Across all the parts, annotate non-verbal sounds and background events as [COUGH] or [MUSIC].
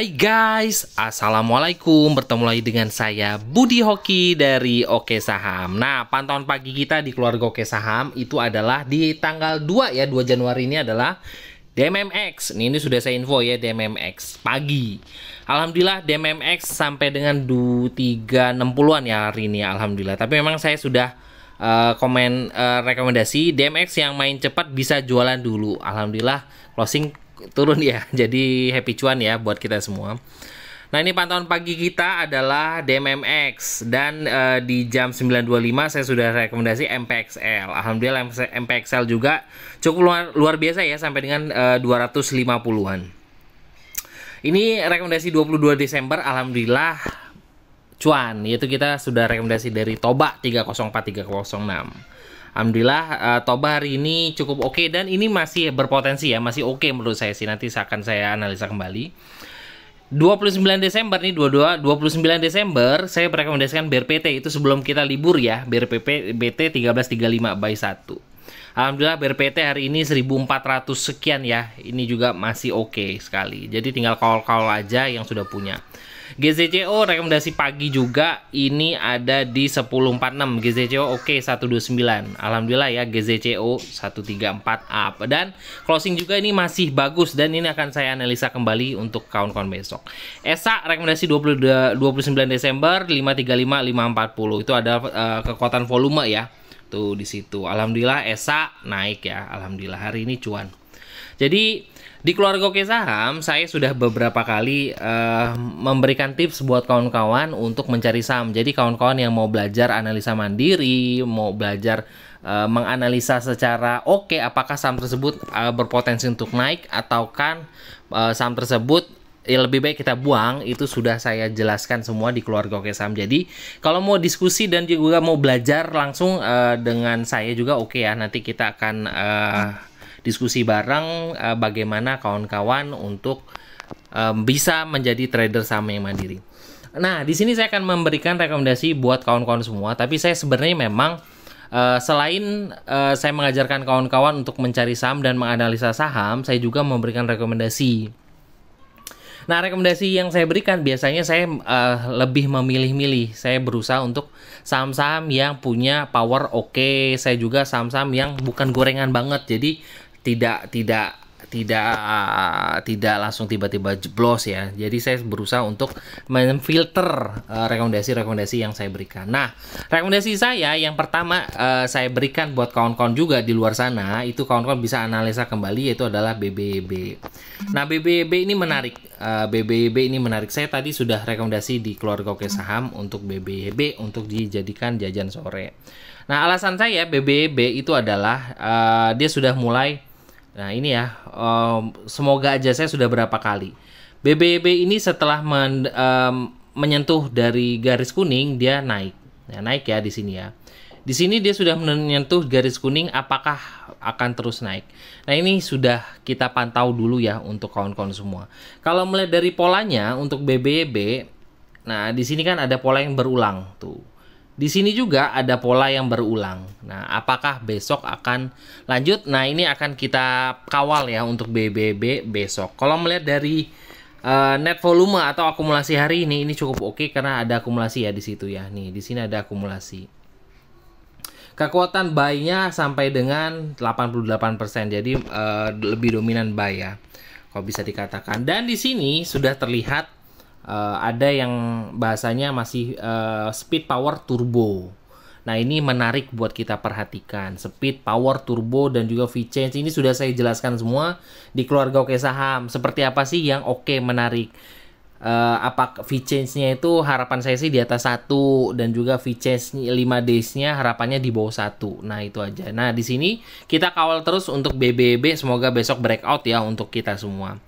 Hai guys, Assalamualaikum. Bertemu lagi dengan saya Budi Hoki dari Oke Saham. Nah, pantauan pagi kita di keluarga Oke Saham Itu adalah di tanggal 2 ya 2 Januari ini adalah DMMX Ini, ini sudah saya info ya DMMX Pagi. Alhamdulillah DMMX sampai dengan 360an ya hari ini Alhamdulillah. Tapi memang saya sudah uh, komen uh, rekomendasi DMX yang main cepat bisa jualan dulu. Alhamdulillah closing turun ya. [LAUGHS] Jadi happy cuan ya buat kita semua. Nah ini pantauan pagi kita adalah DMMX dan uh, di jam 9.25 saya sudah rekomendasi MPXL. Alhamdulillah MPXL juga cukup luar, luar biasa ya sampai dengan uh, 250-an. Ini rekomendasi 22 Desember Alhamdulillah cuan yaitu kita sudah rekomendasi dari Toba 304 306. Alhamdulillah uh, Toba hari ini cukup oke okay, dan ini masih berpotensi ya, masih oke okay menurut saya sih. Nanti akan saya analisa kembali. 29 Desember nih 22 29 Desember saya merekomendasikan BRPT itu sebelum kita libur ya BRPP BT 1335 by 1 Alhamdulillah BRPT hari ini 1400 sekian ya. Ini juga masih oke okay sekali. Jadi tinggal call-call aja yang sudah punya GZCO rekomendasi pagi juga ini ada di 1046 GZCO oke okay, 129 Alhamdulillah ya GZCO 134 up. Dan closing juga ini masih bagus dan ini akan saya analisa kembali untuk kawan-kawan besok. ESA rekomendasi 20, 29 Desember 535 540 itu ada uh, kekuatan volume ya tuh di situ. Alhamdulillah ESA naik ya Alhamdulillah. Hari ini cuan. Jadi di keluarga Oke Saham, saya sudah beberapa kali uh, memberikan tips buat kawan-kawan untuk mencari saham. Jadi kawan-kawan yang mau belajar analisa mandiri, mau belajar uh, menganalisa secara oke okay, apakah saham tersebut uh, berpotensi untuk naik atau kan uh, saham tersebut ya lebih baik kita buang itu sudah saya jelaskan semua di keluarga Oke Saham. Jadi kalau mau diskusi dan juga mau belajar langsung uh, dengan saya juga oke okay ya. Nanti kita akan uh, diskusi bareng uh, bagaimana kawan-kawan untuk um, bisa menjadi trader saham yang mandiri. Nah, di sini saya akan memberikan rekomendasi buat kawan-kawan semua, tapi saya sebenarnya memang uh, selain uh, saya mengajarkan kawan-kawan untuk mencari saham dan menganalisa saham, saya juga memberikan rekomendasi. Nah, rekomendasi yang saya berikan biasanya saya uh, lebih memilih-milih. Saya berusaha untuk saham-saham yang punya power oke. Okay. Saya juga saham-saham yang bukan gorengan banget. Jadi tidak tidak tidak uh, tidak langsung tiba-tiba jeblos ya. Jadi saya berusaha untuk memfilter uh, rekomendasi-rekomendasi yang saya berikan. Nah, rekomendasi saya yang pertama uh, saya berikan buat kawan-kawan juga di luar sana itu kawan-kawan bisa analisa kembali yaitu adalah BBB. Nah, BBB ini menarik. Uh, BBB ini menarik. Saya tadi sudah rekomendasi di keluarga Oke Saham untuk BBB untuk dijadikan jajan sore. Nah, alasan saya BBB itu adalah uh, dia sudah mulai Nah ini ya, um, semoga aja saya sudah berapa kali. BBB ini setelah men, um, menyentuh dari garis kuning dia naik, ya, naik ya di sini ya. Di sini dia sudah menyentuh garis kuning, apakah akan terus naik? Nah ini sudah kita pantau dulu ya untuk kawan-kawan semua. Kalau melihat dari polanya untuk BBB, nah di sini kan ada pola yang berulang tuh. Di sini juga ada pola yang berulang. Nah, apakah besok akan lanjut? Nah, ini akan kita kawal ya untuk BBB besok. Kalau melihat dari uh, net volume atau akumulasi hari ini, ini cukup oke okay karena ada akumulasi ya di situ ya. Nih, di sini ada akumulasi. Kekuatan buy-nya sampai dengan 88%. Jadi uh, lebih dominan buy ya. Kalau bisa dikatakan. Dan di sini sudah terlihat uh, ada yang bahasanya masih uh, speed power turbo. Nah ini menarik buat kita perhatikan speed, power, turbo dan juga V-change ini sudah saya jelaskan semua di keluarga Oke Saham. Seperti apa sih yang oke menarik? Uh, apa V-change-nya itu harapan saya sih di atas satu dan juga V-change 5 days-nya harapannya di bawah satu. Nah itu aja. Nah di sini kita kawal terus untuk BBB semoga besok breakout ya untuk kita semua.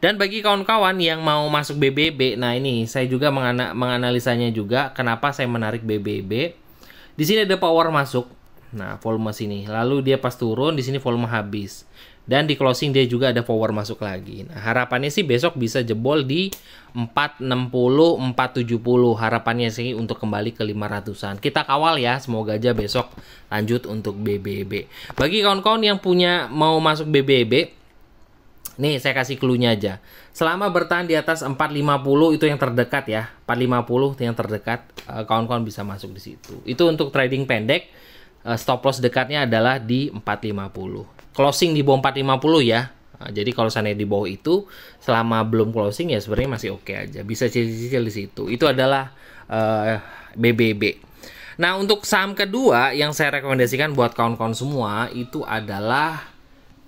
Dan bagi kawan-kawan yang mau masuk BBB, nah ini saya juga mengana menganalisanya juga kenapa saya menarik BBB. Di sini ada power masuk. Nah, volume sini. Lalu dia pas turun di sini volume habis. Dan di closing dia juga ada power masuk lagi. Nah, harapannya sih besok bisa jebol di 460 470. Harapannya sih untuk kembali ke 500-an. Kita kawal ya, semoga aja besok lanjut untuk BBB. Bagi kawan-kawan yang punya mau masuk BBB, Nih, saya kasih clue-nya aja. Selama bertahan di atas 450 itu yang terdekat ya. 450 itu yang terdekat, eh, kawan-kawan bisa masuk di situ. Itu untuk trading pendek, eh, stop loss dekatnya adalah di 450. Closing di bawah 450 ya. Nah, jadi kalau sana di bawah itu selama belum closing ya sebenarnya masih oke okay aja. Bisa cicil di situ. Itu adalah uh, eh, BBB. Nah, untuk saham kedua yang saya rekomendasikan buat kawan-kawan semua itu adalah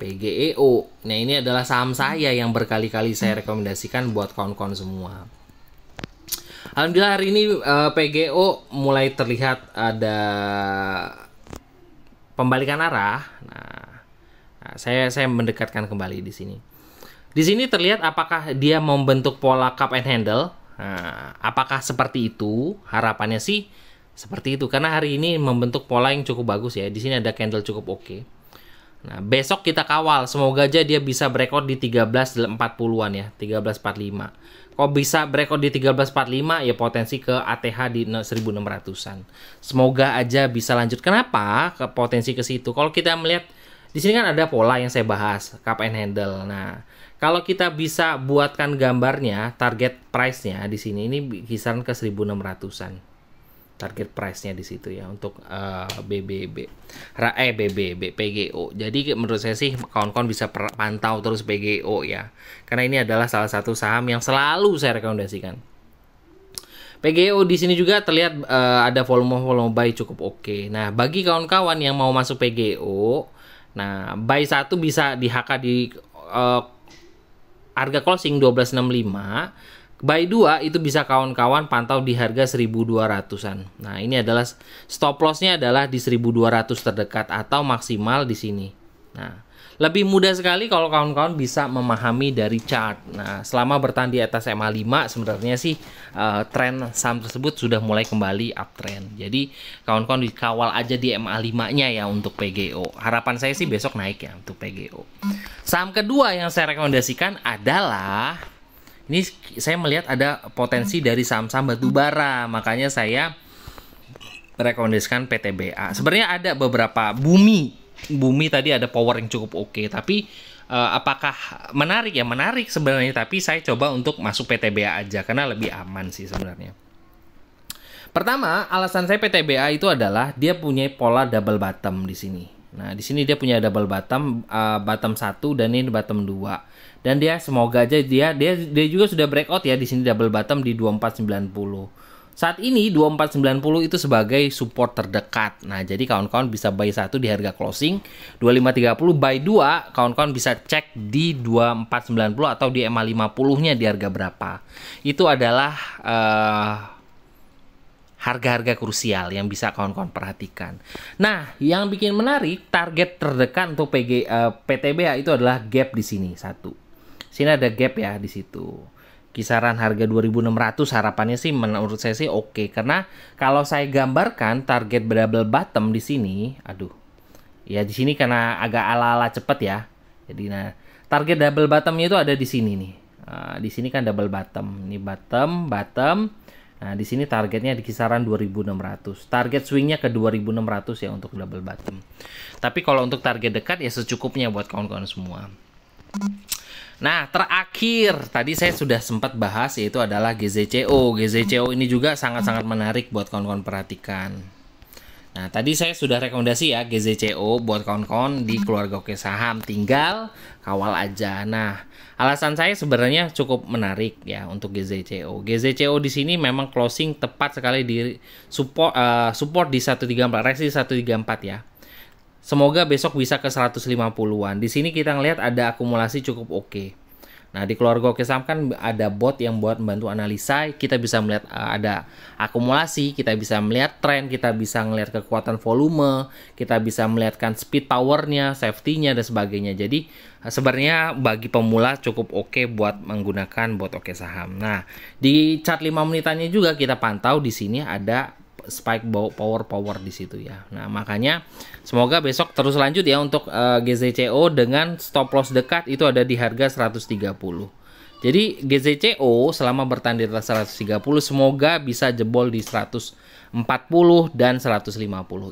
PGEO. Nah, ini adalah saham saya yang berkali-kali saya rekomendasikan buat kawan-kawan semua. Alhamdulillah hari ini uh, eh, PGO mulai terlihat ada pembalikan arah. Nah, nah, saya saya mendekatkan kembali di sini. Di sini terlihat apakah dia membentuk pola cup and handle. Nah, apakah seperti itu? Harapannya sih seperti itu karena hari ini membentuk pola yang cukup bagus ya. Di sini ada candle cukup oke. Okay. Nah, besok kita kawal. Semoga aja dia bisa berekor di 13.40-an ya, 13.45. Kok bisa berekor di 13.45 ya potensi ke ATH di 1.600-an. Semoga aja bisa lanjut. Kenapa? Ke potensi ke situ. Kalau kita melihat di sini kan ada pola yang saya bahas, cup and handle. Nah, kalau kita bisa buatkan gambarnya, target price-nya di sini ini kisaran ke 1.600-an target price-nya di situ ya untuk uh, eh, BBB. Eh BBB PGO. Jadi menurut saya sih kawan-kawan bisa pantau terus PGO ya. Karena ini adalah salah satu saham yang selalu saya rekomendasikan. PGO di sini juga terlihat uh, ada volume-volume buy cukup oke. Okay. Nah, bagi kawan-kawan yang mau masuk PGO, nah buy satu bisa di HK di uh, harga closing 1265 Buy 2 itu bisa kawan-kawan pantau di harga 1200-an. Nah, ini adalah stop loss-nya adalah di 1200 terdekat atau maksimal di sini. Nah, lebih mudah sekali kalau kawan-kawan bisa memahami dari chart. Nah, selama bertahan di atas MA5 sebenarnya sih uh, tren saham tersebut sudah mulai kembali uptrend. Jadi, kawan-kawan dikawal aja di MA5-nya ya untuk PGO. Harapan saya sih besok naik ya untuk PGO. Saham kedua yang saya rekomendasikan adalah ini saya melihat ada potensi dari saham-saham batubara, makanya saya merekomendasikan PTBA. Sebenarnya ada beberapa bumi, bumi tadi ada power yang cukup oke, okay, tapi uh, apakah menarik ya menarik sebenarnya, tapi saya coba untuk masuk PTBA aja karena lebih aman sih sebenarnya. Pertama, alasan saya PTBA itu adalah dia punya pola double bottom di sini. Nah, di sini dia punya double bottom, uh, bottom 1 dan ini bottom 2 dan dia semoga aja dia dia dia juga sudah breakout ya di sini double bottom di 2490. Saat ini 2490 itu sebagai support terdekat. Nah, jadi kawan-kawan bisa buy satu di harga closing 2530, buy 2 kawan-kawan bisa cek di 2490 atau di MA 50-nya di harga berapa. Itu adalah uh, harga-harga krusial yang bisa kawan-kawan perhatikan. Nah, yang bikin menarik target terdekat untuk PG uh, eh, PTBA itu adalah gap di sini satu. Sini ada gap ya di situ. Kisaran harga 2600 harapannya sih menurut saya sih oke okay. karena kalau saya gambarkan target double bottom di sini, aduh. Ya di sini karena agak ala-ala cepet ya. Jadi nah target double bottomnya itu ada di sini nih. Nah, di sini kan double bottom. Ini bottom, bottom. Nah, di sini targetnya di kisaran 2600. Target swingnya ke 2600 ya untuk double bottom. Tapi kalau untuk target dekat ya secukupnya buat kawan-kawan semua. Nah, terakhir tadi saya sudah sempat bahas yaitu adalah GZCO. GZCO ini juga sangat-sangat menarik buat kawan-kawan perhatikan. Nah, tadi saya sudah rekomendasi ya GZCO buat kawan-kawan di keluarga Oke Saham. Tinggal kawal aja. Nah, alasan saya sebenarnya cukup menarik ya untuk GZCO. GZCO di sini memang closing tepat sekali di support uh, support di 134, resi 134 ya. Semoga besok bisa ke 150-an. Di sini kita ngelihat ada akumulasi cukup oke. Okay. Nah, di keluarga Oke Saham kan ada bot yang buat membantu analisa, kita bisa melihat uh, ada akumulasi, kita bisa melihat tren, kita bisa melihat kekuatan volume, kita bisa melihatkan speed powernya, safety-nya dan sebagainya. Jadi uh, sebenarnya bagi pemula cukup oke okay buat menggunakan bot Oke Saham. Nah, di chart 5 menitannya juga kita pantau di sini ada spike power power di situ ya. Nah, makanya semoga besok terus lanjut ya untuk uh, eh, GZCO dengan stop loss dekat itu ada di harga 130. Jadi GZCO selama bertahan di atas 130 semoga bisa jebol di 140 dan 150.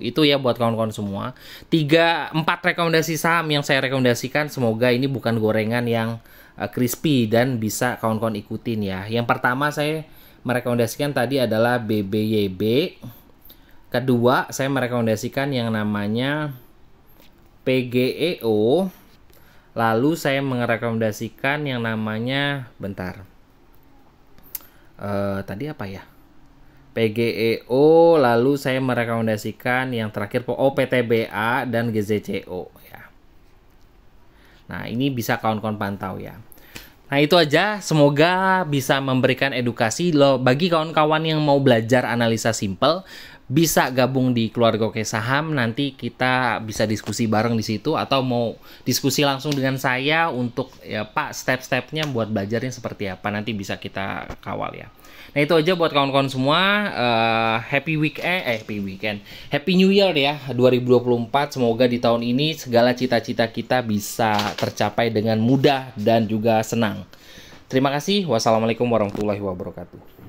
Itu ya buat kawan-kawan semua. Tiga empat rekomendasi saham yang saya rekomendasikan semoga ini bukan gorengan yang uh, crispy dan bisa kawan-kawan ikutin ya. Yang pertama saya merekomendasikan tadi adalah BBYB. Kedua, saya merekomendasikan yang namanya PGEO Lalu saya merekomendasikan yang namanya bentar. Uh, tadi apa ya? PGEO lalu saya merekomendasikan yang terakhir OPTBA dan GZCO ya. Nah, ini bisa kawan-kawan pantau ya. Nah, itu aja. Semoga bisa memberikan edukasi loh bagi kawan-kawan yang mau belajar analisa simple bisa gabung di keluarga Oke Saham nanti kita bisa diskusi bareng di situ atau mau diskusi langsung dengan saya untuk ya Pak step-stepnya buat belajarnya seperti apa nanti bisa kita kawal ya. Nah itu aja buat kawan-kawan semua uh, happy weekend eh happy weekend happy new year ya 2024 semoga di tahun ini segala cita-cita kita bisa tercapai dengan mudah dan juga senang. Terima kasih. Wassalamualaikum warahmatullahi wabarakatuh.